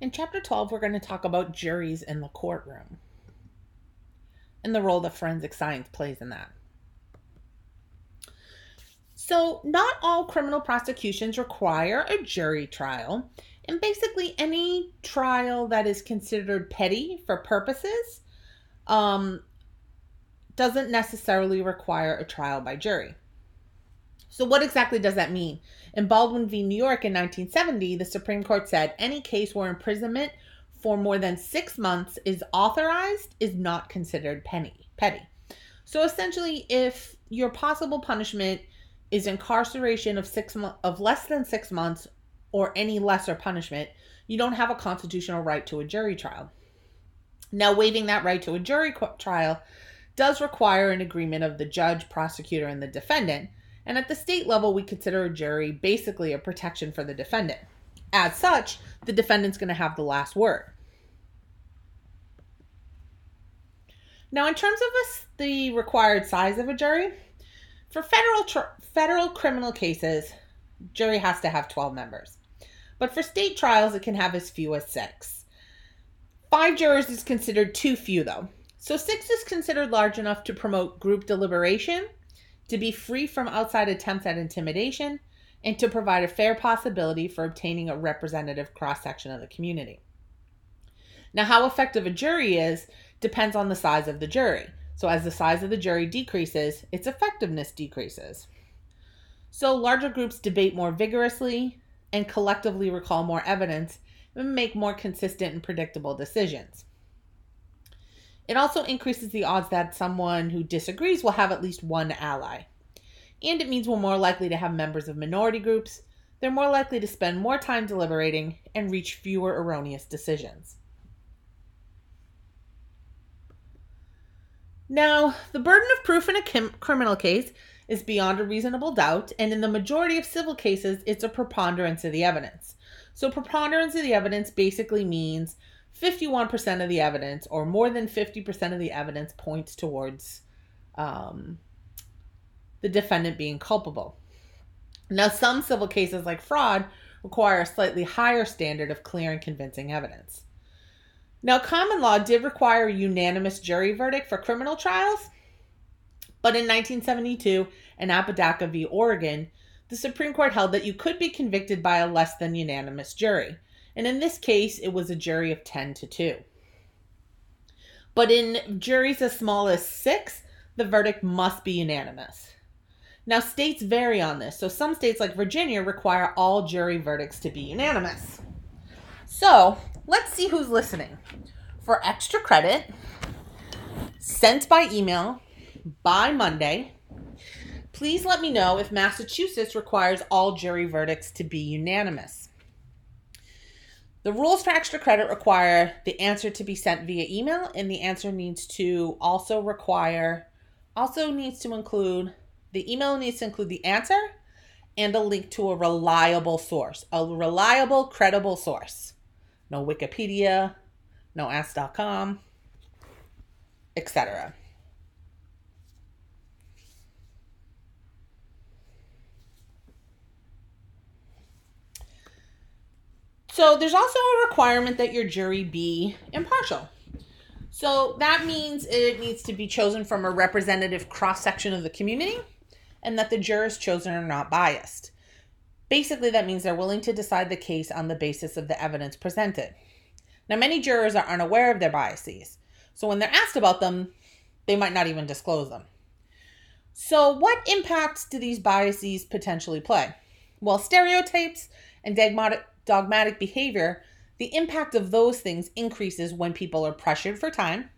In Chapter 12, we're going to talk about juries in the courtroom and the role that forensic science plays in that. So, not all criminal prosecutions require a jury trial, and basically, any trial that is considered petty for purposes um, doesn't necessarily require a trial by jury. So, what exactly does that mean? In Baldwin v. New York in 1970, the Supreme Court said any case where imprisonment for more than six months is authorized is not considered penny, petty. So, essentially, if your possible punishment is incarceration of six mo- of less than six months or any lesser punishment, you don't have a constitutional right to a jury trial. Now, waiving that right to a jury trial does require an agreement of the judge, prosecutor, and the defendant. And at the state level, we consider a jury basically a protection for the defendant. As such, the defendant's going to have the last word. Now, in terms of a, the required size of a jury, for federal tr- federal criminal cases, jury has to have 12 members. But for state trials, it can have as few as six. Five jurors is considered too few, though. So six is considered large enough to promote group deliberation, to be free from outside attempts at intimidation, and to provide a fair possibility for obtaining a representative cross section of the community. Now, how effective a jury is depends on the size of the jury. So, as the size of the jury decreases, its effectiveness decreases. So, larger groups debate more vigorously and collectively recall more evidence and make more consistent and predictable decisions. It also increases the odds that someone who disagrees will have at least one ally. And it means we're more likely to have members of minority groups. They're more likely to spend more time deliberating and reach fewer erroneous decisions. Now, the burden of proof in a kim- criminal case is beyond a reasonable doubt, and in the majority of civil cases, it's a preponderance of the evidence. So, preponderance of the evidence basically means 51% of the evidence, or more than 50% of the evidence, points towards um, the defendant being culpable. Now, some civil cases, like fraud, require a slightly higher standard of clear and convincing evidence. Now, common law did require a unanimous jury verdict for criminal trials, but in 1972, in Apodaca v. Oregon, the Supreme Court held that you could be convicted by a less than unanimous jury. And in this case, it was a jury of 10 to 2. But in juries as small as six, the verdict must be unanimous. Now, states vary on this. So, some states like Virginia require all jury verdicts to be unanimous. So, let's see who's listening. For extra credit, sent by email by Monday, please let me know if Massachusetts requires all jury verdicts to be unanimous. The rules for extra credit require the answer to be sent via email, and the answer needs to also require, also needs to include, the email needs to include the answer and a link to a reliable source, a reliable, credible source no Wikipedia, no Ask.com, etc. So there's also a requirement that your jury be impartial. So that means it needs to be chosen from a representative cross section of the community and that the jurors chosen are not biased. Basically, that means they're willing to decide the case on the basis of the evidence presented. Now, many jurors are unaware of their biases, so when they're asked about them, they might not even disclose them. So, what impacts do these biases potentially play? Well, stereotypes and dogmatic, behavior, the impact of those things increases when people are pressured for time,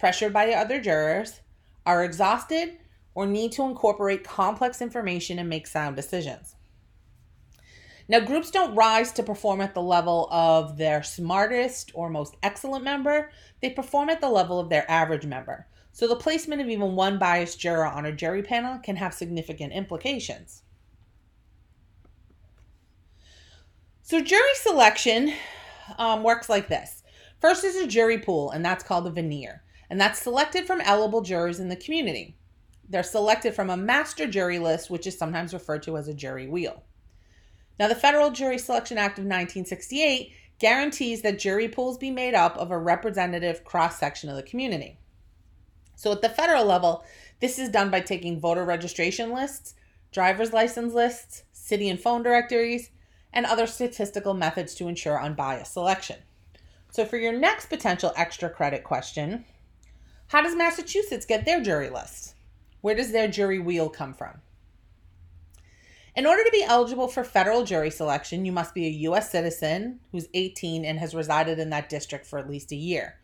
pressured by other jurors, are exhausted, or need to incorporate complex information and make sound decisions. Now, groups don't rise to perform at the level of their smartest or most excellent member, they perform at the level of their average member. So, the placement of even one biased juror on a jury panel can have significant implications. So, jury selection um, works like this first is a jury pool, and that's called a venire, and that's selected from eligible jurors in the community. They're selected from a master jury list, which is sometimes referred to as a jury wheel. Now, the Federal Jury Selection Act of 1968 guarantees that jury pools be made up of a representative cross section of the community. So at the federal level, this is done by taking voter registration lists, driver's license lists, city and phone directories, and other statistical methods to ensure unbiased selection. So for your next potential extra credit question, how does Massachusetts get their jury list? Where does their jury wheel come from? In order to be eligible for federal jury selection, you must be a U.S. citizen who's 18 and has resided in that district for at least a year.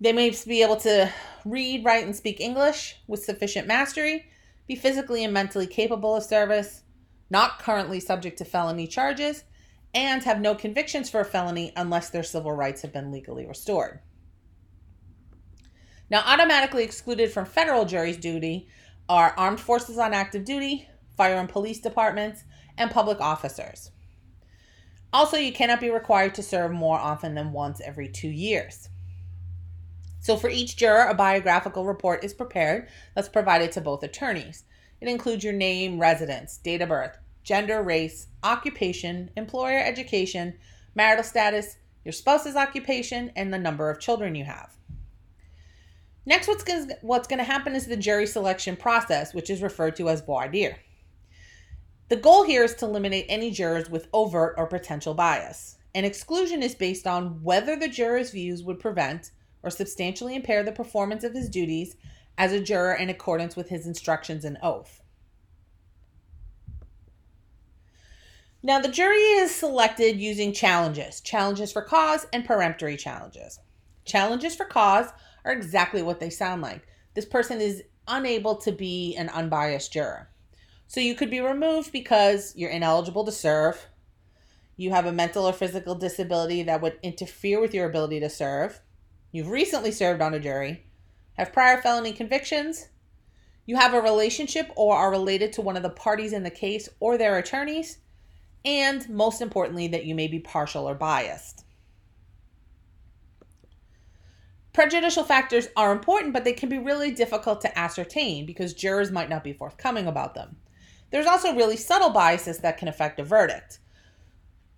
They may be able to read, write, and speak English with sufficient mastery, be physically and mentally capable of service, not currently subject to felony charges, and have no convictions for a felony unless their civil rights have been legally restored. Now, automatically excluded from federal jury's duty are armed forces on active duty, fire and police departments, and public officers. Also, you cannot be required to serve more often than once every two years. So, for each juror, a biographical report is prepared that's provided to both attorneys. It includes your name, residence, date of birth, gender, race, occupation, employer education, marital status, your spouse's occupation, and the number of children you have. Next, what's going what's to happen is the jury selection process, which is referred to as voir dire. The goal here is to eliminate any jurors with overt or potential bias. An exclusion is based on whether the juror's views would prevent or substantially impair the performance of his duties as a juror in accordance with his instructions and oath. Now, the jury is selected using challenges challenges for cause and peremptory challenges. Challenges for cause are exactly what they sound like. This person is unable to be an unbiased juror. So you could be removed because you're ineligible to serve, you have a mental or physical disability that would interfere with your ability to serve, you've recently served on a jury, have prior felony convictions, you have a relationship or are related to one of the parties in the case or their attorneys, and most importantly, that you may be partial or biased. Prejudicial factors are important, but they can be really difficult to ascertain because jurors might not be forthcoming about them. There's also really subtle biases that can affect a verdict.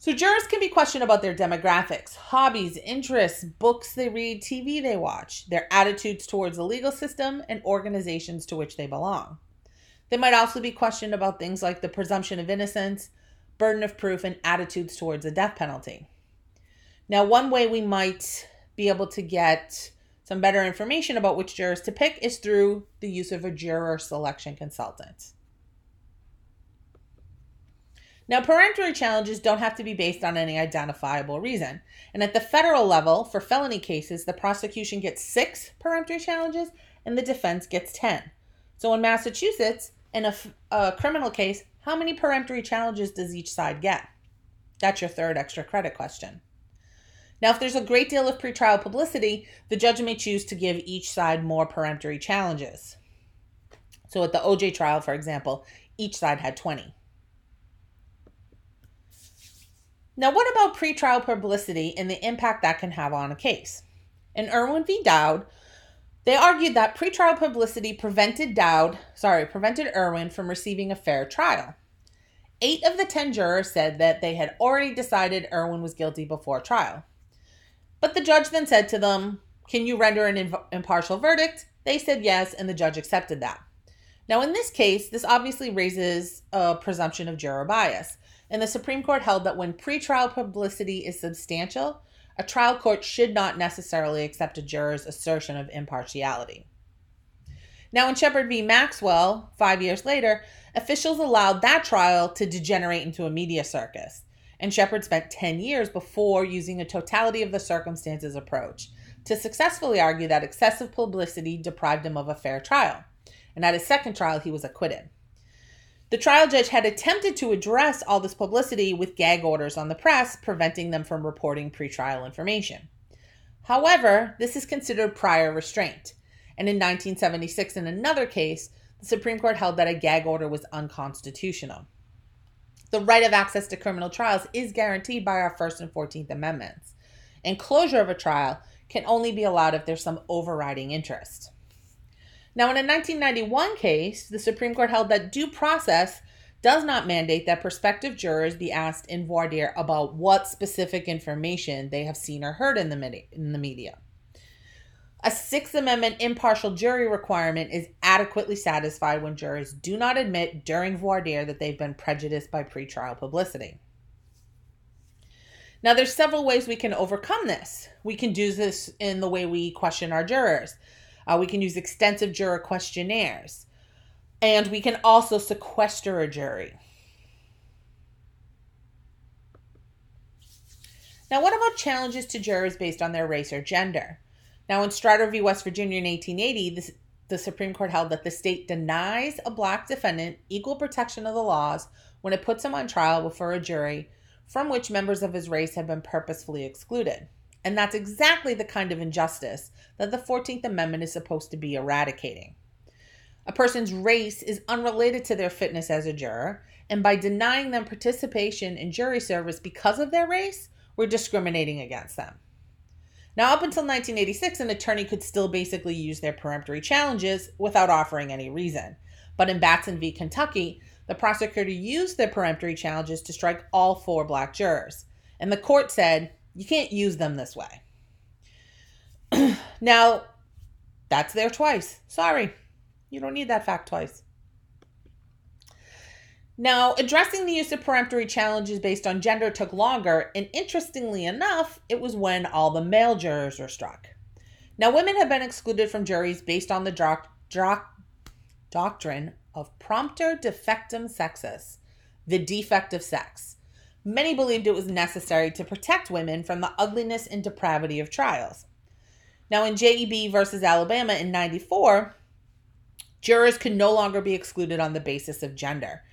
So, jurors can be questioned about their demographics, hobbies, interests, books they read, TV they watch, their attitudes towards the legal system, and organizations to which they belong. They might also be questioned about things like the presumption of innocence, burden of proof, and attitudes towards the death penalty. Now, one way we might be able to get some better information about which jurors to pick is through the use of a juror selection consultant. Now, peremptory challenges don't have to be based on any identifiable reason. And at the federal level, for felony cases, the prosecution gets six peremptory challenges and the defense gets 10. So in Massachusetts, in a, a criminal case, how many peremptory challenges does each side get? That's your third extra credit question. Now, if there's a great deal of pretrial publicity, the judge may choose to give each side more peremptory challenges. So at the OJ trial, for example, each side had 20. Now, what about pretrial publicity and the impact that can have on a case? In Irwin v. Dowd, they argued that pretrial publicity prevented Dowd, sorry, prevented Irwin from receiving a fair trial. Eight of the ten jurors said that they had already decided Irwin was guilty before trial. But the judge then said to them, Can you render an impartial verdict? They said yes, and the judge accepted that. Now, in this case, this obviously raises a presumption of juror bias and the Supreme Court held that when pretrial publicity is substantial, a trial court should not necessarily accept a juror's assertion of impartiality. Now, in Sheppard v. Maxwell, five years later, officials allowed that trial to degenerate into a media circus, and Sheppard spent 10 years before using a totality of the circumstances approach to successfully argue that excessive publicity deprived him of a fair trial. And at his second trial, he was acquitted. The trial judge had attempted to address all this publicity with gag orders on the press, preventing them from reporting pretrial information. However, this is considered prior restraint. And in 1976, in another case, the Supreme Court held that a gag order was unconstitutional. The right of access to criminal trials is guaranteed by our First and 14th Amendments, and closure of a trial can only be allowed if there's some overriding interest. Now, in a 1991 case, the Supreme Court held that due process does not mandate that prospective jurors be asked in voir dire about what specific information they have seen or heard in the, media, in the media. A Sixth Amendment impartial jury requirement is adequately satisfied when jurors do not admit during voir dire that they've been prejudiced by pretrial publicity. Now, there's several ways we can overcome this. We can do this in the way we question our jurors. Uh, we can use extensive juror questionnaires. And we can also sequester a jury. Now, what about challenges to jurors based on their race or gender? Now, in Strider v. West Virginia in 1880, this, the Supreme Court held that the state denies a black defendant equal protection of the laws when it puts him on trial before a jury from which members of his race have been purposefully excluded. And that's exactly the kind of injustice that the 14th Amendment is supposed to be eradicating. A person's race is unrelated to their fitness as a juror, and by denying them participation in jury service because of their race, we're discriminating against them. Now, up until 1986, an attorney could still basically use their peremptory challenges without offering any reason. But in Batson v. Kentucky, the prosecutor used their peremptory challenges to strike all four black jurors. And the court said, you can't use them this way. now, that's there twice. Sorry. You don't need that fact twice. Now, addressing the use of peremptory challenges based on gender took longer, and interestingly enough, it was when all the male jurors were struck. Now, women have been excluded from juries based on the doc- doc- doctrine of propter defectum sexus, the defect of sex. Many believed it was necessary to protect women from the ugliness and depravity of trials. Now, in JEB versus Alabama in 94, jurors could no longer be excluded on the basis of gender.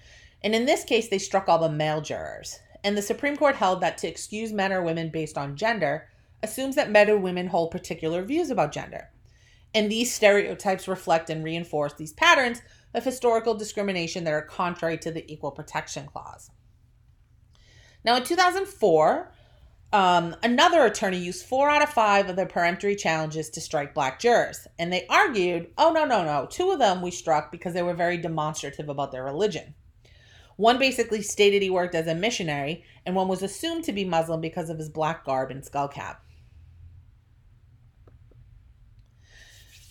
And in this case, they struck all the male jurors. And the Supreme Court held that to excuse men or women based on gender assumes that men or women hold particular views about gender. And these stereotypes reflect and reinforce these patterns of historical discrimination that are contrary to the Equal Protection Clause. Now, in 2004, um, another attorney used four out of five of the peremptory challenges to strike black jurors. And they argued, oh, no, no, no. Two of them we struck because they were very demonstrative about their religion. One basically stated he worked as a missionary, and one was assumed to be Muslim because of his black garb and skull cap.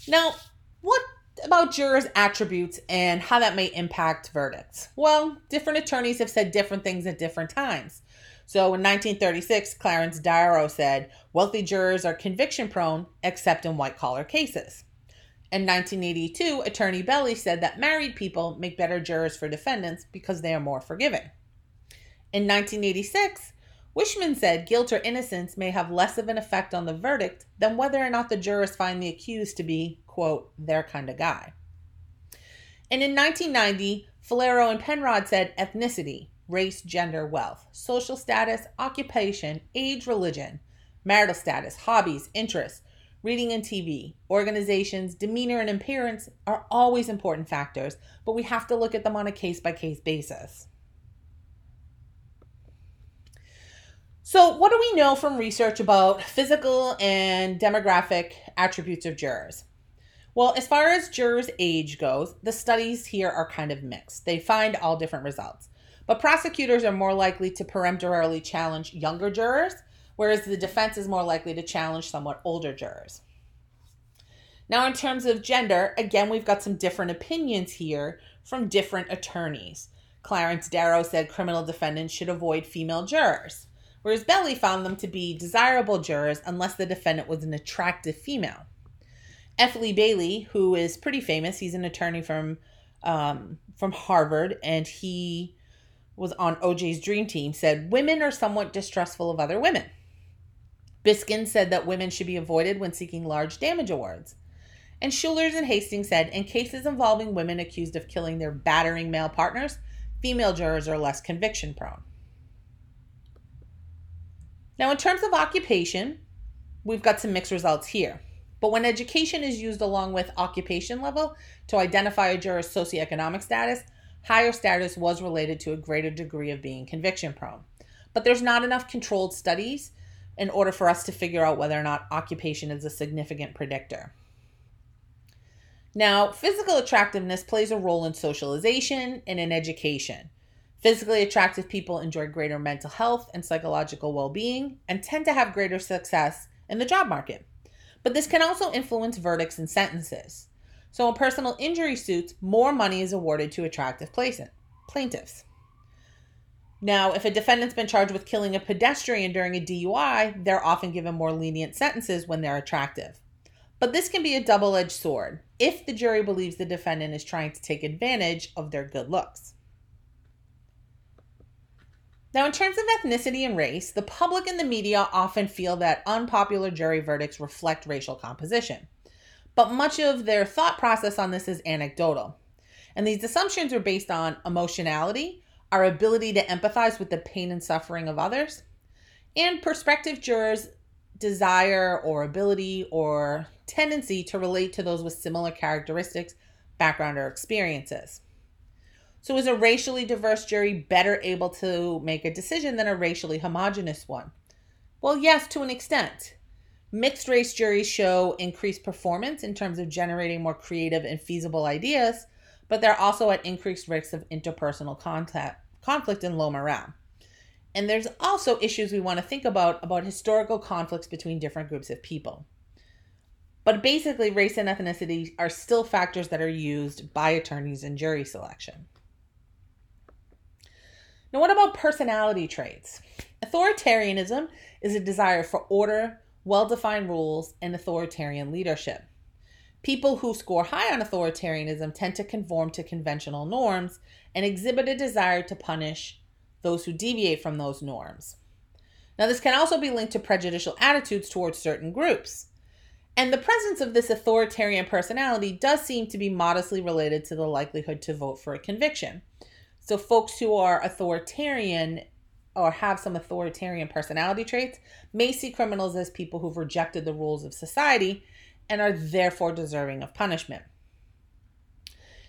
Now, about jurors' attributes and how that may impact verdicts? Well, different attorneys have said different things at different times. So in 1936, Clarence Darrow said wealthy jurors are conviction prone except in white collar cases. In 1982, Attorney Belli said that married people make better jurors for defendants because they are more forgiving. In 1986, Wishman said guilt or innocence may have less of an effect on the verdict than whether or not the jurors find the accused to be, quote, their kind of guy. And in 1990, Fulero and Penrod said ethnicity, race, gender, wealth, social status, occupation, age, religion, marital status, hobbies, interests, reading and TV, organizations, demeanor, and appearance are always important factors, but we have to look at them on a case by case basis. So, what do we know from research about physical and demographic attributes of jurors? Well, as far as jurors' age goes, the studies here are kind of mixed. They find all different results. But prosecutors are more likely to peremptorily challenge younger jurors whereas the defense is more likely to challenge somewhat older jurors. Now, in terms of gender, again, we've got some different opinions here from different attorneys. Clarence Darrow said criminal defendants should avoid female jurors, whereas Belli found them to be desirable jurors unless the defendant was an attractive female. F. Bailey, who is pretty famous, he's an attorney from um, from Harvard, and he was on OJ's Dream Team, said women are somewhat distrustful of other women. Biskin said that women should be avoided when seeking large damage awards. And Schulers and Hastings said in cases involving women accused of killing their battering male partners, female jurors are less conviction prone. Now, in terms of occupation, we've got some mixed results here. But when education is used along with occupation level to identify a juror's socioeconomic status, higher status was related to a greater degree of being conviction prone. But there's not enough controlled studies in order for us to figure out whether or not occupation is a significant predictor. Now, physical attractiveness plays a role in socialization and in education. Physically attractive people enjoy greater mental health and psychological well being and tend to have greater success in the job market. But this can also influence verdicts and sentences. So, in personal injury suits, more money is awarded to attractive plaintiffs. Now, if a defendant's been charged with killing a pedestrian during a DUI, they're often given more lenient sentences when they're attractive. But this can be a double edged sword if the jury believes the defendant is trying to take advantage of their good looks. Now, in terms of ethnicity and race, the public and the media often feel that unpopular jury verdicts reflect racial composition. But much of their thought process on this is anecdotal. And these assumptions are based on emotionality our ability to empathize with the pain and suffering of others, and prospective jurors' desire or ability or tendency to relate to those with similar characteristics, background, or experiences. So, is a racially diverse jury better able to make a decision than a racially homogenous one? Well, yes, to an extent. Mixed race juries show increased performance in terms of generating more creative and feasible ideas, but they're also at increased risks of interpersonal contact, conflict and low morale. And there's also issues we want to think about about historical conflicts between different groups of people. But basically, race and ethnicity are still factors that are used by attorneys in jury selection. Now, what about personality traits? Authoritarianism is a desire for order, well defined rules, and authoritarian leadership. People who score high on authoritarianism tend to conform to conventional norms and exhibit a desire to punish those who deviate from those norms. Now, this can also be linked to prejudicial attitudes towards certain groups. And the presence of this authoritarian personality does seem to be modestly related to the likelihood to vote for a conviction. So, folks who are authoritarian or have some authoritarian personality traits may see criminals as people who've rejected the rules of society and are therefore deserving of punishment.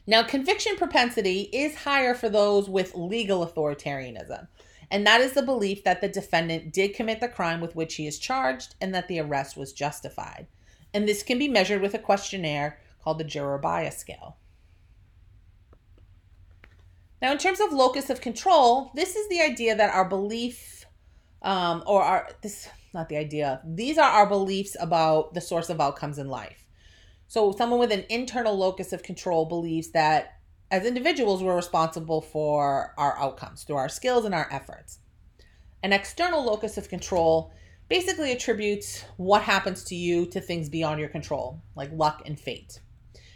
Now, conviction propensity is higher for those with legal authoritarianism, and that is the belief that the defendant did commit the crime with which he is charged and that the arrest was justified. And this can be measured with a questionnaire called the Juror Bias Scale. Now, in terms of locus of control, this is the idea that our belief, um, or our this not the idea. These are our beliefs about the source of outcomes in life. So, someone with an internal locus of control believes that as individuals, we're responsible for our outcomes through our skills and our efforts. An external locus of control basically attributes what happens to you to things beyond your control, like luck and fate.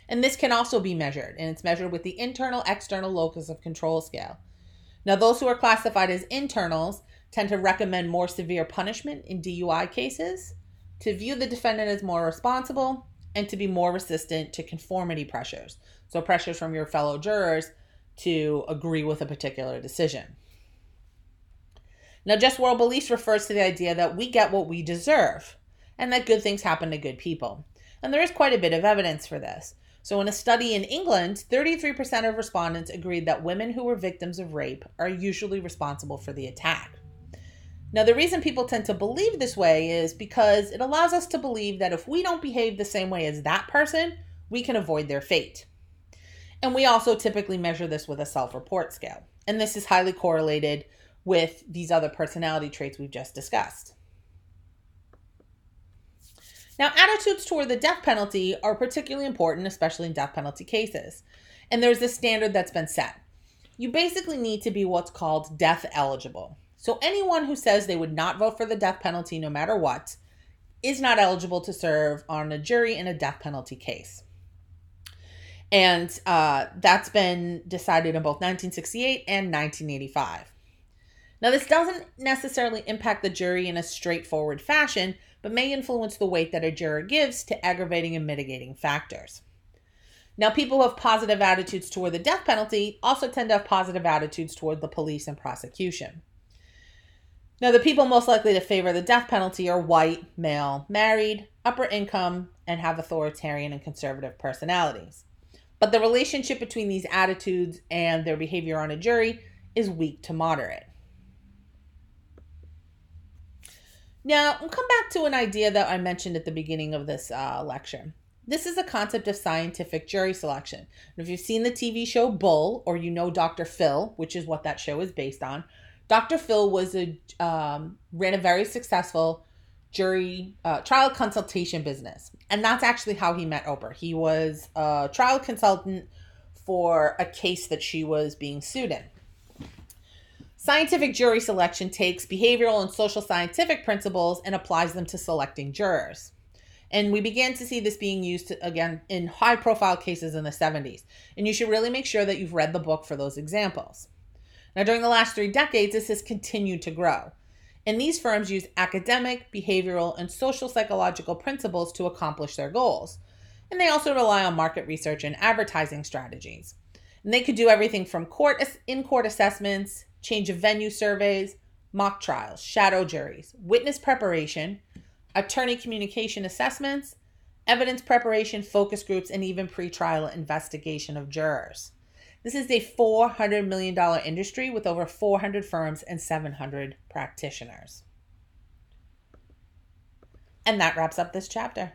And this can also be measured, and it's measured with the internal external locus of control scale. Now, those who are classified as internals tend to recommend more severe punishment in DUI cases, to view the defendant as more responsible, and to be more resistant to conformity pressures. So, pressures from your fellow jurors to agree with a particular decision. Now, just world beliefs refers to the idea that we get what we deserve and that good things happen to good people. And there is quite a bit of evidence for this. So, in a study in England, 33% of respondents agreed that women who were victims of rape are usually responsible for the attack. Now, the reason people tend to believe this way is because it allows us to believe that if we don't behave the same way as that person, we can avoid their fate. And we also typically measure this with a self report scale. And this is highly correlated with these other personality traits we've just discussed. Now, attitudes toward the death penalty are particularly important, especially in death penalty cases. And there's a standard that's been set. You basically need to be what's called death eligible. So anyone who says they would not vote for the death penalty no matter what is not eligible to serve on a jury in a death penalty case. And uh, that's been decided in both 1968 and 1985. Now, this doesn't necessarily impact the jury in a straightforward fashion, but may influence the weight that a juror gives to aggravating and mitigating factors. Now, people who have positive attitudes toward the death penalty also tend to have positive attitudes toward the police and prosecution. Now, the people most likely to favor the death penalty are white, male, married, upper income, and have authoritarian and conservative personalities. But the relationship between these attitudes and their behavior on a jury is weak to moderate. Now, we'll come back to an idea that I mentioned at the beginning of this uh, lecture. This is a concept of scientific jury selection. And if you've seen the TV show Bull, or you know Dr. Phil, which is what that show is based on, Dr. Phil was a um, ran a very successful jury uh, trial consultation business, and that's actually how he met Oprah. He was a trial consultant for a case that she was being sued in. Scientific jury selection takes behavioral and social scientific principles and applies them to selecting jurors. And we began to see this being used again in high profile cases in the 70s. And you should really make sure that you've read the book for those examples. Now, during the last three decades, this has continued to grow. And these firms use academic, behavioral, and social psychological principles to accomplish their goals. And they also rely on market research and advertising strategies. And they could do everything from court in court assessments, change of venue surveys, mock trials, shadow juries, witness preparation, attorney communication assessments, evidence preparation, focus groups, and even pretrial investigation of jurors. This is a $400 million industry with over 400 firms and 700 practitioners. And that wraps up this chapter.